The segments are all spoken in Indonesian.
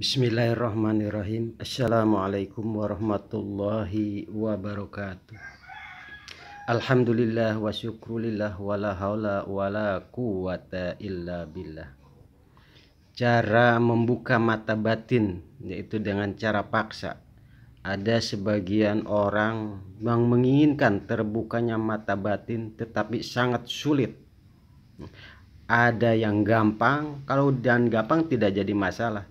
Bismillahirrahmanirrahim. Assalamualaikum warahmatullahi wabarakatuh. Alhamdulillah wa syukrulillah wa la hawla wa la quwata illa billah. Cara membuka mata batin yaitu dengan cara paksa. Ada sebagian orang yang menginginkan terbukanya mata batin tetapi sangat sulit. Ada yang gampang kalau dan gampang tidak jadi masalah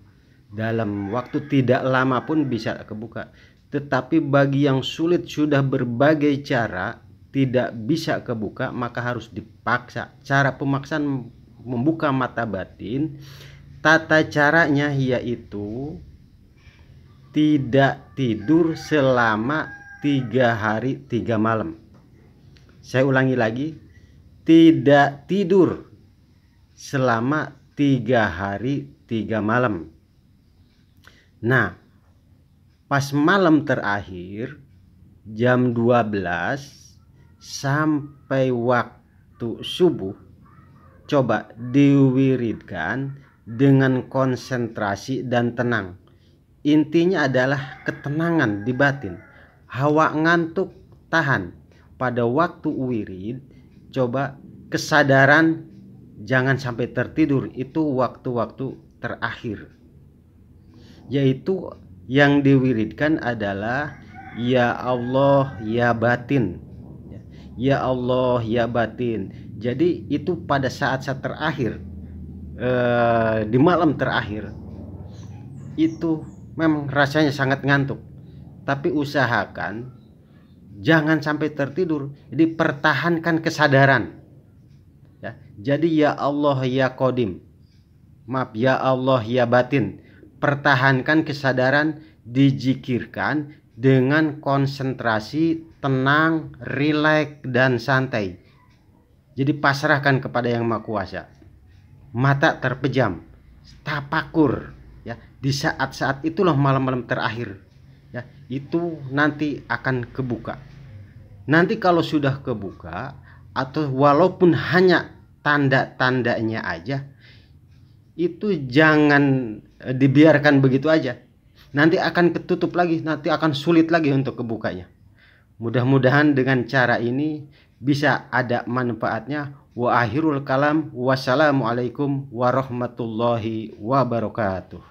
dalam waktu tidak lama pun bisa kebuka. Tetapi bagi yang sulit sudah berbagai cara tidak bisa kebuka maka harus dipaksa. Cara pemaksaan membuka mata batin tata caranya yaitu tidak tidur selama tiga hari tiga malam. Saya ulangi lagi, tidak tidur selama tiga hari tiga malam. Nah, pas malam terakhir jam 12 sampai waktu subuh coba diwiridkan dengan konsentrasi dan tenang. Intinya adalah ketenangan di batin. Hawa ngantuk tahan. Pada waktu wirid coba kesadaran jangan sampai tertidur itu waktu-waktu terakhir yaitu yang diwiridkan adalah ya Allah ya batin. Ya Allah ya batin. Jadi itu pada saat-saat terakhir eh, di malam terakhir itu memang rasanya sangat ngantuk. Tapi usahakan jangan sampai tertidur jadi pertahankan kesadaran. Ya jadi ya Allah ya Kodim maaf ya Allah ya batin pertahankan kesadaran dijikirkan dengan konsentrasi tenang, rileks dan santai. Jadi pasrahkan kepada Yang Maha Kuasa. Mata terpejam, tapakur ya. Di saat-saat itulah malam-malam terakhir. Ya, itu nanti akan kebuka. Nanti kalau sudah kebuka atau walaupun hanya tanda-tandanya aja itu jangan Eh, dibiarkan begitu aja. Nanti akan ketutup lagi nanti akan sulit lagi untuk kebukanya. Mudah-mudahan dengan cara ini bisa ada manfaatnya. Wa akhirul kalam. Wassalamualaikum warahmatullahi wabarakatuh